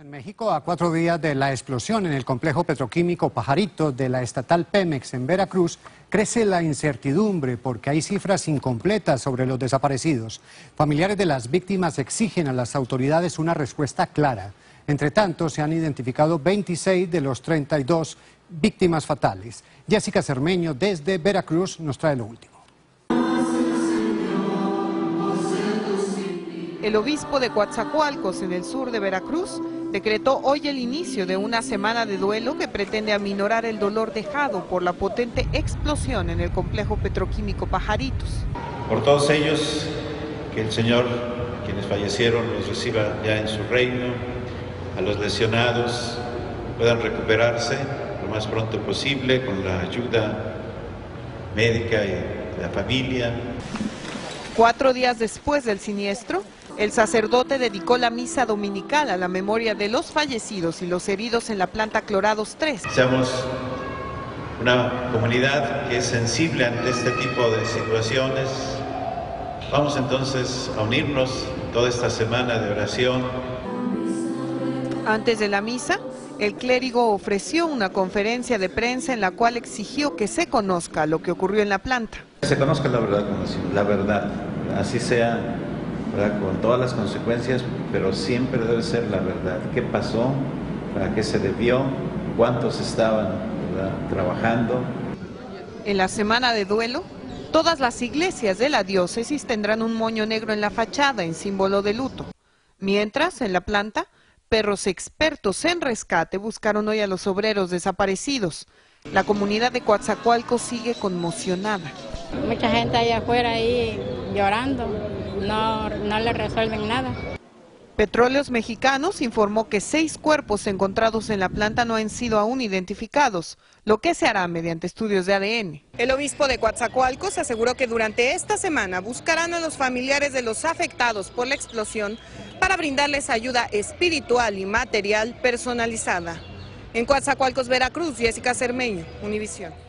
En México, a cuatro días de la explosión en el complejo petroquímico Pajarito de la estatal Pemex en Veracruz, crece la incertidumbre porque hay cifras incompletas sobre los desaparecidos. Familiares de las víctimas exigen a las autoridades una respuesta clara. Entre tanto, se han identificado 26 de los 32 víctimas fatales. Jessica Cermeño, desde Veracruz, nos trae lo último. El obispo de Coatzacoalcos, en el sur de Veracruz, decretó hoy el inicio de una semana de duelo que pretende aminorar el dolor dejado por la potente explosión en el complejo petroquímico Pajaritos. Por todos ellos, que el Señor, quienes fallecieron, los reciba ya en su reino, a los lesionados puedan recuperarse lo más pronto posible con la ayuda médica y la familia. Cuatro días después del siniestro, el sacerdote dedicó la misa dominical a la memoria de los fallecidos y los heridos en la planta Clorados 3. Seamos una comunidad que es sensible ante este tipo de situaciones. Vamos entonces a unirnos toda esta semana de oración. Antes de la misa, el clérigo ofreció una conferencia de prensa en la cual exigió que se conozca lo que ocurrió en la planta. Se conozca la verdad, la verdad, así sea con todas las consecuencias, pero siempre debe ser la verdad. ¿Qué pasó? ¿Para qué se debió? ¿Cuántos estaban trabajando? En la semana de duelo, todas las iglesias de la diócesis tendrán un moño negro en la fachada en símbolo de luto. Mientras, en la planta, perros expertos en rescate buscaron hoy a los obreros desaparecidos. La comunidad de Coatzacoalcos sigue conmocionada. Mucha gente allá afuera ahí llorando no, no le resuelven nada. Petróleos Mexicanos informó que seis cuerpos encontrados en la planta no han sido aún identificados, lo que se hará mediante estudios de ADN. El obispo de Coatzacoalcos aseguró que durante esta semana buscarán a los familiares de los afectados por la explosión para brindarles ayuda espiritual y material personalizada. En Coatzacoalcos, Veracruz, Jessica Cermeño, Univisión.